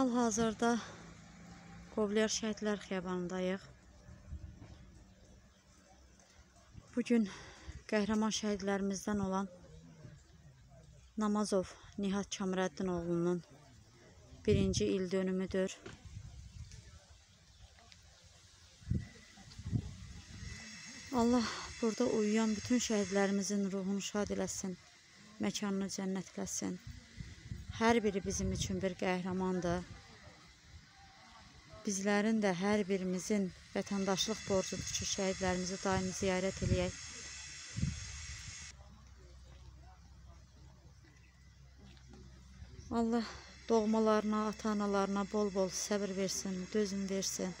Hal-hazırda Qovliyar Şəhidlər Xiyabanındayıq. Bugün qəhrəman şəhidlərimizdən olan Namazov Nihat Kamrəddin oğlunun birinci il dönümüdür. Allah burada uyuyan bütün şəhidlərimizin ruhunu şad eləsin, məkanını cənnət eləsin. Hər biri bizim üçün bir qəhrəmandır. Bizlərin də hər birimizin vətəndaşlıq borcudur ki, şəhidlərimizi daimi ziyarət eləyək. Allah doğmalarına, ata-analarına bol-bol səbir versin, dözüm versin.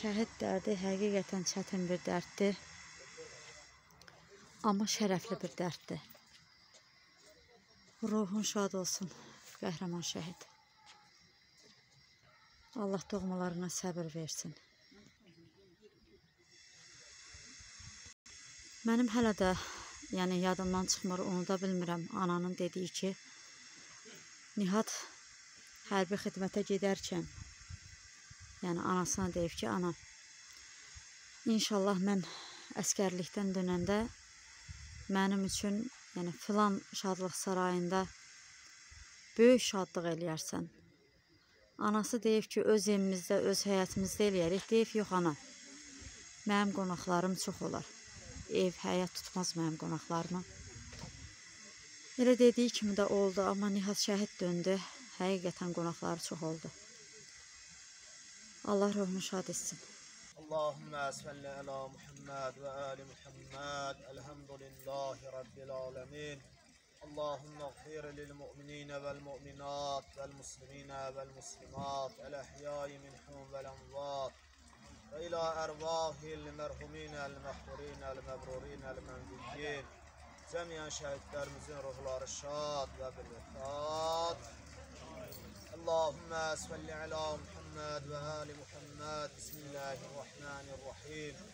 Şəhid dərdi həqiqətən çətin bir dərddir. Amma şərəfli bir dərddir. Ruhun şad olsun, qəhrəman şəhid. Allah doğmalarına səbir versin. Mənim hələ də yəni yadımdan çıxmır, unuda bilmirəm ananın dediyi ki, Nihat hərbi xidmətə gedərkən yəni anasına deyib ki, ana inşallah mən əskərlikdən dönəndə mənim üçün yəni filan şadlıq sarayında böyük şadlıq eləyərsən. Anası deyib ki, öz evimizdə, öz həyətimizdə eləyərik. Deyib, yox ana, mənim qonaqlarım çox olar ev, həyat tutmaz mənim qonaqlarıma. Elə dediyi kimi də oldu, amma Nihat şəhid döndü. Həqiqətən qonaqları çox oldu. Allah ruhunu şad etsin. Allahümme salli ala Muhammed محمد وآل محمد الحمد لله رب العالمين اللهم اغفر للمؤمنين والمؤمنات والمسلمين والمسلمات الأحياء منهم والأموات وإلى أرواح المرحومين المحضورين المبرورين المنبيين جميع شهد ترمزين روح الأرشاد şad اللهم berkat. على محمد وآل محمد. بسم الله الرحمن الرحيم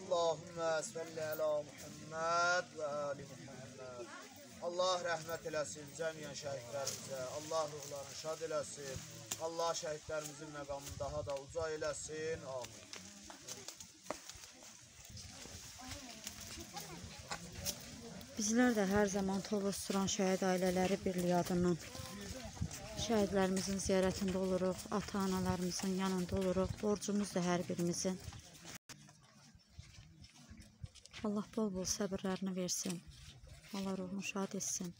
Allahümmə səlli ələ Muhamməd və əli Muhamməd. Allah rəhmət eləsin cəmiyyən şəhidlərimizə, Allah ruhlarını şad eləsin, Allah şəhidlərimizin məqamını daha da uca eləsin. Amin. Bizlər də hər zaman Tovuz Suran şəhid ailələri birliyi adından şəhidlərimizin ziyarətində oluruq, ata-analarımızın yanında oluruq, borcumuz da hər birimizin. Allah bol-bol səbirlərini versin. Allah ruhunu şad etsin.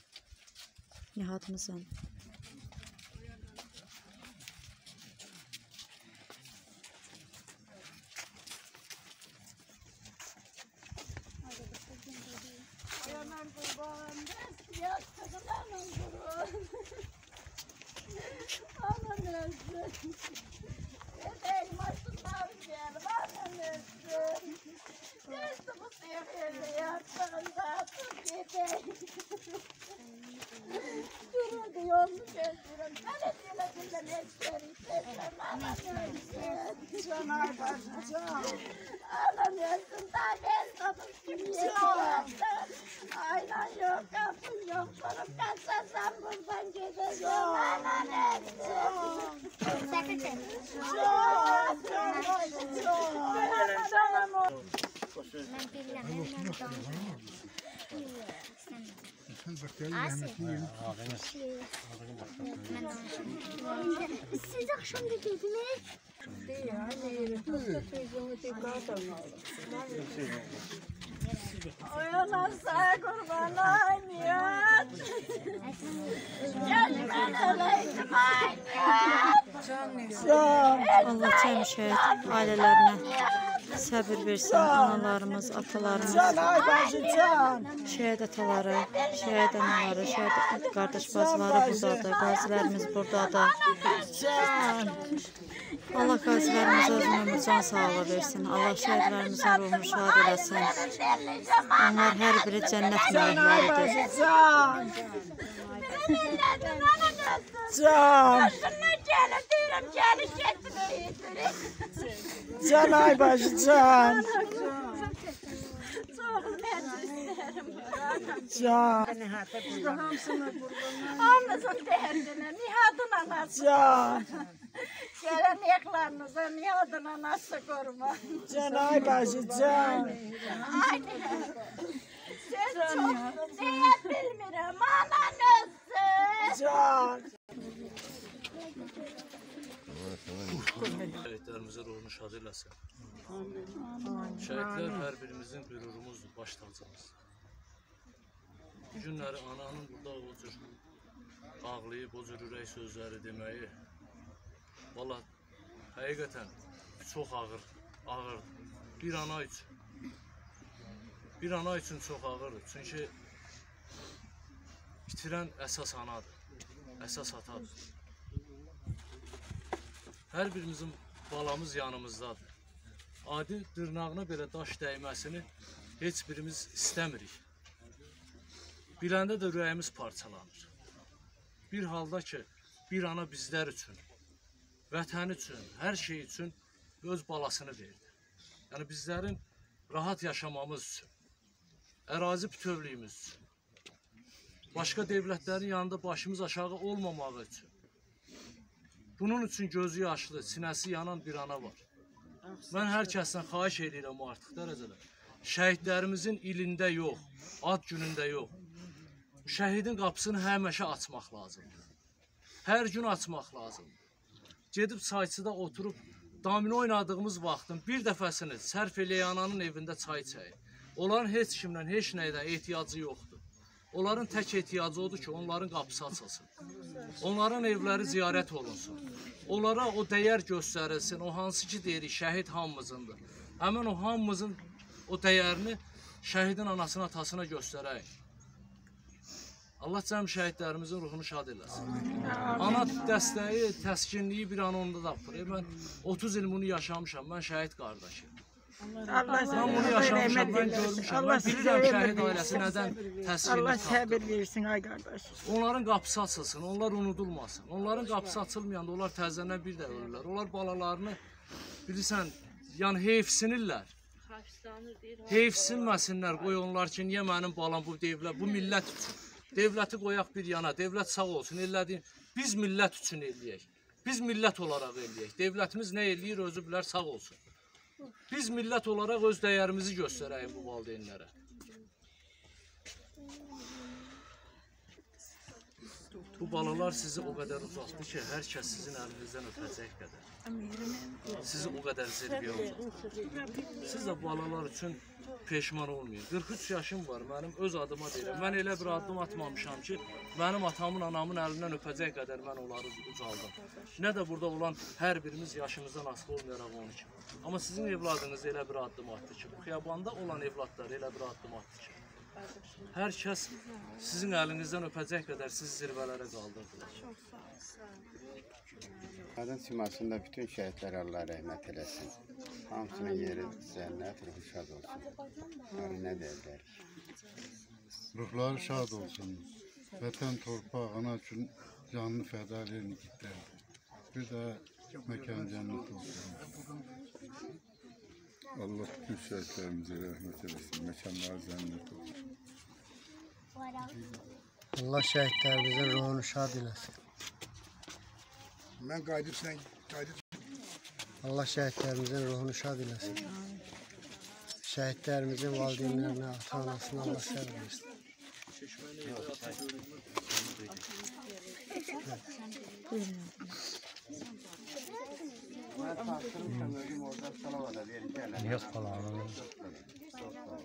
Nihatımızın. Yanan kurban, yaz kızılanın kurban. Aman evde yastığında atıp yedim. Duruldu yolunu gözdürüm. Ben et yemediğimden etleri sevmem. Anam yazdın. Anam yazdın. Daha ben tadım kimse yazdın. Aynen yok, kapın yok. Bana kaçarsam buradan gideceğim. Anam yazdın. Çok, çok, çok. Ben bilmem. Ben Sen bakteriyi yemesini yiyin. Siz akşam da geldiniz. Değil ya. Oyalar sana kurbanlar Allah çarşı ailelerine. Səbir versin analarımız, atalarımız, şəhid ataları, şəhid anaları, şəhid qardaş bacıları burdadır, qazilərimiz burdadır. Can. Allah qazilərimizə uzun ömür, can sağlığı versin. Allah şəhidlərimizin ruhunu şad eləsin. Onlar hər biri cənnət mələkləridir. Can. Kızımdan gelir deyirəm, gəlir getsin. Can ay başı can. Çox məclislərim var. Can. Burada hamısını qurbanlar. Hamısını dərdinə, Nihadın anası. Can. Gələn yaqlarınıza Nihadın anası qoruma. Can ay başı can. Ay. Sen çok değer bilmirəm, ananı. Can. Şəhidlərimizin ruhunu şad eləsin. Şəhidlər hər birimizin qürurumuzdur, baş tacımız. Bu günləri ananın burada o cür ağlayıb, o cür ürək sözləri deməyi, valla həqiqətən çox ağır, ağır. Bir ana üçün, bir ana üçün çox ağırdır. Çünki itirən əsas anadır, əsas atadır. Hər birimizin balamız yanımızdadır. Adi dırnağına belə daş dəyməsini heç birimiz istəmirik. Biləndə də ürəyimiz parçalanır. Bir halda ki, bir ana bizlər üçün, vətən üçün, hər şey üçün öz balasını verdi. Yəni bizlərin rahat yaşamamız üçün, ərazi bütövlüyümüz üçün, başqa dövlətlərin yanında başımız aşağı olmamağı üçün, Bunun üçün gözü yaşlı, sinəsi yanan bir ana var. Mən hər kəsdən xahiş edirəm o artıq dərəcədə. Şəhidlərimizin ilində yox, ad günündə yox. Şəhidin qapısını həmişə açmaq lazımdır. Hər gün açmaq lazımdır. Gedib çayçıda oturub domino oynadığımız vaxtın bir dəfəsini sərf eləyən ananın evində çay içəyik. Onların heç kimdən, heç nəydən ehtiyacı yoxdur. Onların tək ehtiyacı odur ki, onların qapısı açılsın. Onların evləri ziyarət olunsun. Onlara o dəyər göstərilsin. O hansı ki deyirik, şəhid hamımızındır. Həmin o hamımızın o dəyərini şəhidin anasına, atasına göstərək. Allah cəm şəhidlərimizin ruhunu şad eləsin. Ana dəstəyi, təskinliyi bir an onda tapır. E, mən 30 il bunu yaşamışam. Mən şəhid qardaşıyım. Allah Mən bunu yaşamışam, mən görmüşəm. Allah Mən bilirəm sizə şəhid ailəsi nədən tapdı. səbir versin ay qardaş. Onların qapısı açılsın, onlar unudulmasın. Onların qapısı açılmayanda onlar təzədən bir də ölürlər. Onlar balalarını bilirsən, yəni heyfsinirlər. Heyfsinməsinlər, qoy onlar ki, niyə mənim balam bu devlət, bu millət üçün. Devləti qoyaq bir yana, devlət sağ olsun, elədi. Biz millət üçün eləyək. Biz millət olaraq eləyək. Devlətimiz nə eləyir özü bilər, sağ olsun. Biz millət olaraq öz dəyərimizi göstərəyik bu valideynlərə. Bu balalar sizi o qədər uzatdı ki, hər kəs sizin əlinizdən öpəcək qədər. Sizi o qədər zirvəyə uzatdı. Siz də balalar üçün peşman olmayın. 43 yaşım var, mənim öz adıma deyirəm. Mən elə bir addım atmamışam ki, mənim atamın, anamın əlindən öpəcək qədər mən onları ucaldım. Nə də burada olan hər birimiz yaşımızdan asılı olmayaraq onun kimi. Amma sizin evladınız elə bir addım atdı ki, bu xiyabanda olan evladlar elə bir addım atdı ki, Hər kəs sizin əlinizdən öpəcək qədər sizi zirvələrə qaldırdılar. Adın simasında bütün şəhidlər Allah rəhmət eləsin. Hamısının yeri cənnət, ruhu şad olsun. Yəni nə deyirlər? Ruhları şad olsun. Vətən torpaq, ana üçün canını fəda edən igidlərdir. Bir də məkan cənnət olsun. Allah bütün şəhidlərimizə rəhmət eləsin, məkanları cənnət olsun. Allah şəhidlərimizin ruhunu şad eləsin. Mən qayıdıb sən qayıdıb Allah şəhidlərimizin ruhunu şad eləsin. Şəhidlərimizin valideynlərinə, ata-anasına Allah səbr versin. Yok falan.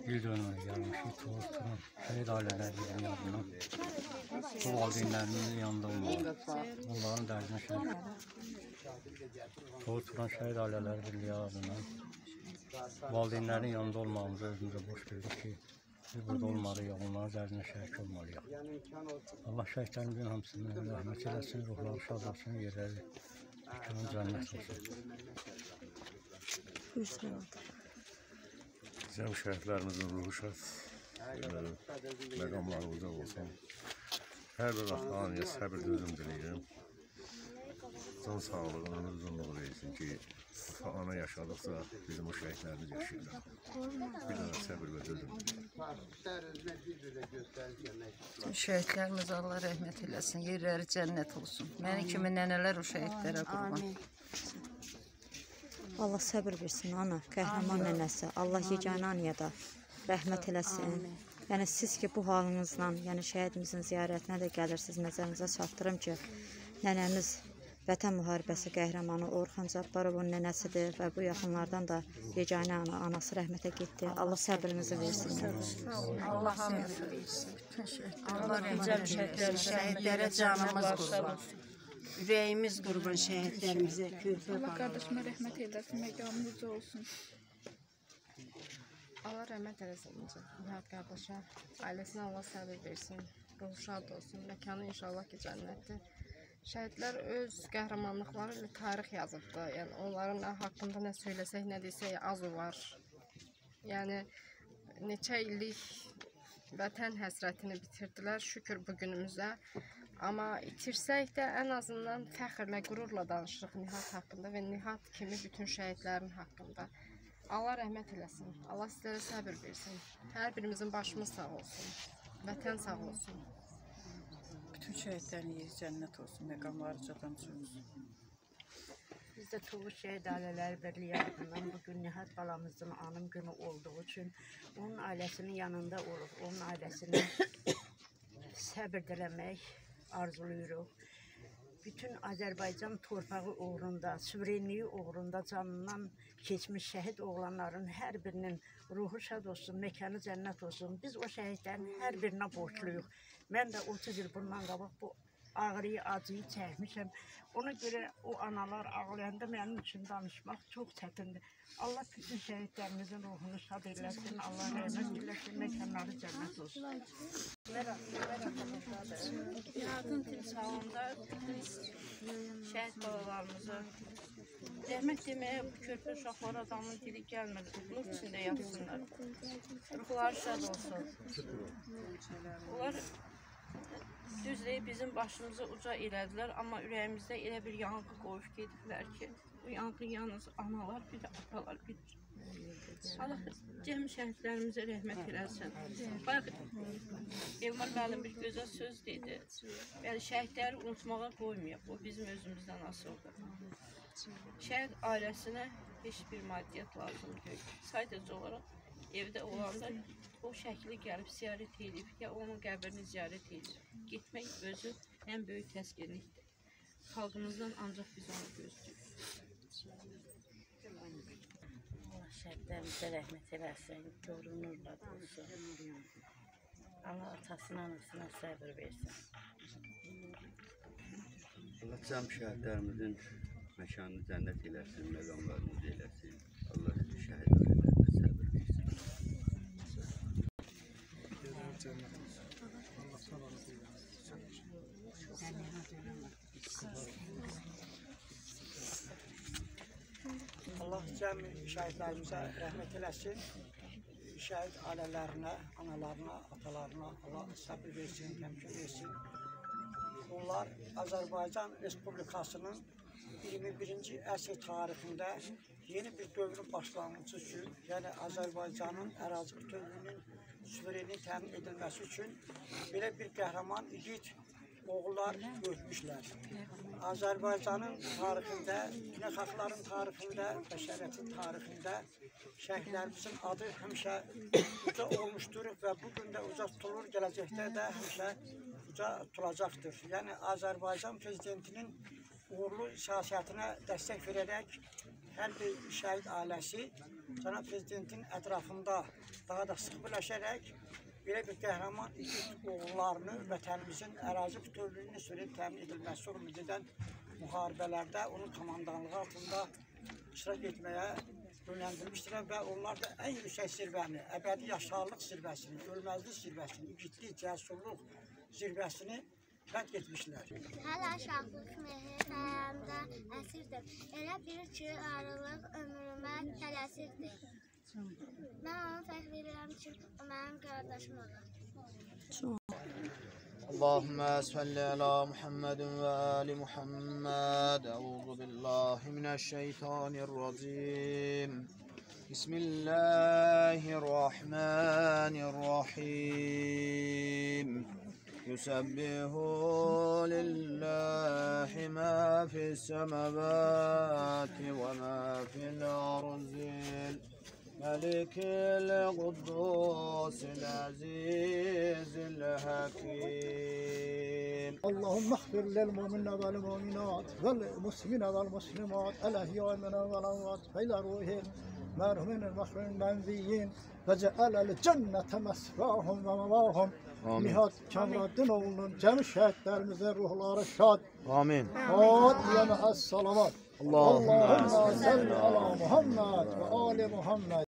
Bir döneme gelmiş. Bir tuhaf turan. Şehit ailelerinin yanına. Bu valideynlerimizin yanında olmalı. Onların derdine şey. Tuhaf turan şehit aileleri birliği adına. valideynlərin yanında olmağımızı özümüzə borc bildik ki, biz burada olmalıyıq, onların dərdinə şərik olmalıyıq. Allah şəhidlərimizin hamısını rəhmət eləsin, ruhları şad olsun, yerləri mekanı cənnət olsun. Buyursun. Cəm şəhidlərimizin ruhu şad, deməli, məqamları uzaq olsun. Hər bir anıya səbir dözüm diləyirəm. Can sağlığı, ömür uzunluğu versin ki, ana yaşadıqca bizim o şəhidlərimiz yaşayacaq. Bir dənə səbir və dözüm. Şəhidlərimiz Allah rəhmət eləsin, yerləri cənnət olsun. Məni kimi nənələr o şəhidlərə qurban. Allah səbir versin ana, qəhrəman nənəsi. Allah yeganə anaya da rəhmət eləsin. Yəni siz ki bu halınızla, yəni şəhidimizin ziyarətinə də gəlirsiniz, nəzərinizə çatdırım ki, nənəmiz Vətən müharibəsi qəhrəmanı Orxan Cabbarovun nənəsidir və bu yaxınlardan da yeganə ana, anası rəhmətə getdi. Allah səbrinizi versin. Allah hamısı versin. Allah rəhmət eləsin. Şəhidlərə canımız qurban. Ürəyimiz qurban şəhidlərimizə. Allah qardaşıma rəhmət eyləsin, məqamı uca olsun. Allah rəhmət eləsin. Nihat qardaşa, ailəsinə Allah səbir versin. Ruhu şad olsun. Məkanı inşallah ki cənnətdir. Şəhidlər öz qəhrəmanlıqları ilə tarix yazıbdı. Yəni onların haqqında nə söyləsək, nə desək az olar. Yəni neçə illik vətən həsrətini bitirdilər şükür bu günümüzə. Amma itirsək də ən azından fəxrlə, qürurla danışırıq Nihat haqqında və Nihat kimi bütün şəhidlərin haqqında. Allah rəhmət eləsin. Allah sizlərə səbir versin. Hər birimizin başımız sağ olsun. Vətən sağ olsun. Bütün şəhidlərin yeri cənnət olsun, məqamları cadan olsun. Biz də Tuğuş Şəhid Ailələri Birliyi adından bugün Nihat balamızın anım günü olduğu üçün onun ailəsinin yanında olub, onun ailəsini səbir diləmək arzuluyuruq. Bütün Azərbaycan torpağı uğrunda, suverenliyi uğrunda canından keçmiş şəhid oğlanların hər birinin ruhu şad olsun, məkanı cənnət olsun. Biz o şəhidlərin hər birinə borcluyuq. Mən də 30 il bundan qabaq bu ağrıyı, acıyı çəkmişəm. Ona görə o analar ağlayanda mənim üçün danışmaq çox çətindir. Allah bütün şəhidlərimizin ruhunu şad eləsin, Allah rəhmət eləsin, məkanları cənnət olsun. Nihatın timsalında şəhid balalarımızı rəhmət deməyə bu körpə uşaqlar adamın dili gəlmir. Nur içində yatsınlar. Ruhları şad olsun. Onlar düzdür bizim başımızı uca elədilər, amma ürəyimizdə elə bir yanğı qoyub gediblər ki, bu yanğı yalnız analar, bir də atalar bilir. Allah cəm şəhidlərimizə rəhmət eləsin. Bayaq Elmar müəllim bir gözəl söz dedi. Yəni şəhidləri unutmağa qoymayaq. O bizim özümüzdən asılıdır. Şəhid ailəsinə heç bir maddiyyat lazım deyil. Sadəcə olaraq evdə olanda o şəkli gəlib ziyarət edib, ya onun qəbrini ziyarət edib. Getmək özü ən böyük təskinlikdir. Xalqımızdan ancaq biz onu gözləyirik. Allah şəhidlərimizə rəhmət eləsin, qorunurlar olsun. Allah atasına, anasına səbir versin. Allah cəm şəhidlərimizin məkanını cənnət eləsin, məqamlarımız eləsin. Allah şəhid ailələrinə səbir versin. Allah cəm şəhidlərimizə rəhmət eləsin. Şəhid ailələrinə, analarına, atalarına Allah səbir versin, təmkin versin. Onlar Azərbaycan Respublikasının 21-ci əsr tarixində yeni bir dövrün başlanğıcı üçün, yəni Azərbaycanın ərazi bütövlüyünün suverenliyi təmin edilməsi üçün belə bir qəhrəman igid oğullar ötmüşlər. Azərbaycanın tarixində, dünya xalqların tarixində, bəşəriyyətin tarixində şəhidlərimizin adı həmişə uca olmuşdur və bu gün də uca tutulur, gələcəkdə də həmişə uca tutulacaqdır. Yəni Azərbaycan prezidentinin uğurlu siyasətinə dəstək verərək hər bir şəhid ailəsi cənab prezidentin ətrafında daha da sıx birləşərək belə bir qəhrəman igid oğullarını vətənimizin ərazi bütövlüyünü sürüb təmin edilməsi ümid edən müharibələrdə onun komandanlığı altında iştirak etməyə yönləndirmişdirlər və onlar da ən yüksək zirvəni, əbədi yaşarlıq zirvəsini, ölməzlik zirvəsini, igidlik, cəsurluq zirvəsini qət etmişlər. Hələ şahlıq mehri xəyamda əsirdir. Elə bir ki, arılıq ömrümə tələsirdi. اللهم صل على محمد وآل محمد. أعوذ بالله من الشيطان الرجيم. بسم الله الرحمن الرحيم. يسبح لله ما في السماوات وما في الأرض. ملك القدوس العزيز الحكيم اللهم اغفر للمؤمنين والمؤمنات والمسلمين والمسلمات الأحياء منهم والأموات وإلى روح المرحومين المغفورين المنبيين وجعل الجنة مسواهم ومواهم. Nihat Kamraddinoğlu'nun cemi şehitlerimizin ruhları şad. Amin. Fatiha salavat. Allahümme salli salli ala Muhammed ve ali Muhammed.